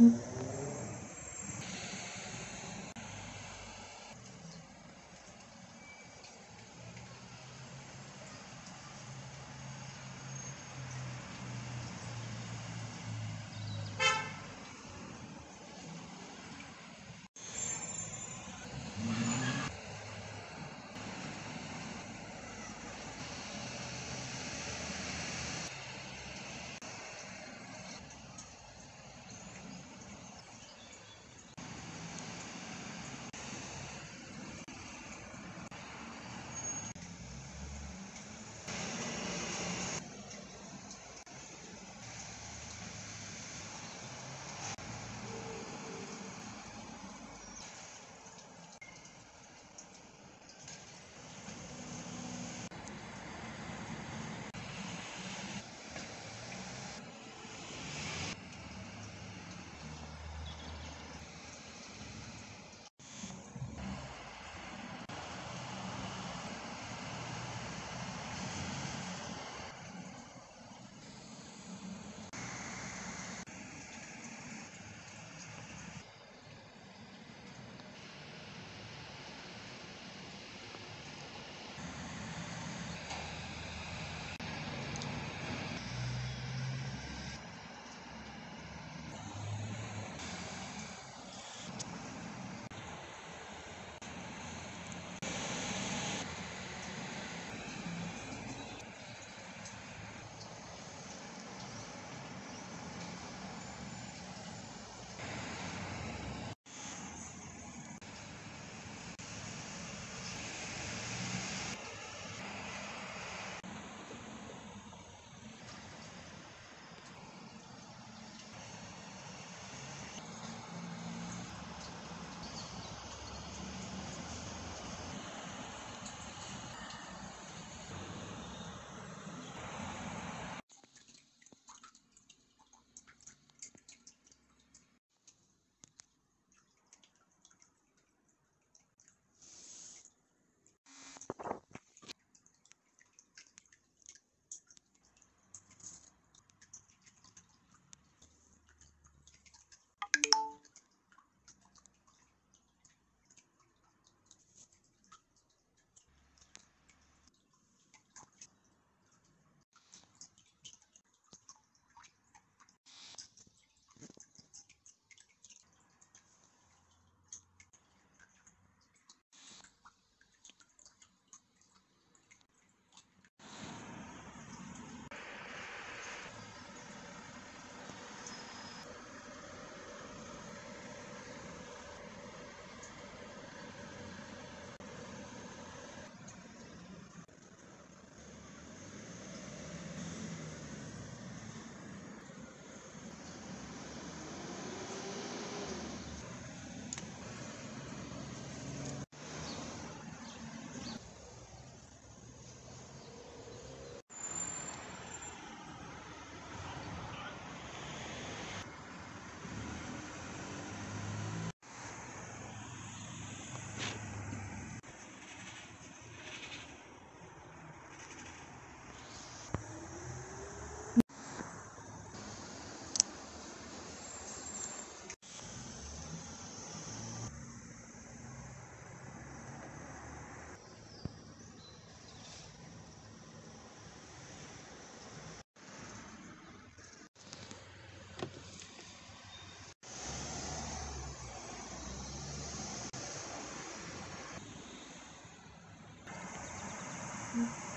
Uhum. Mm-hmm.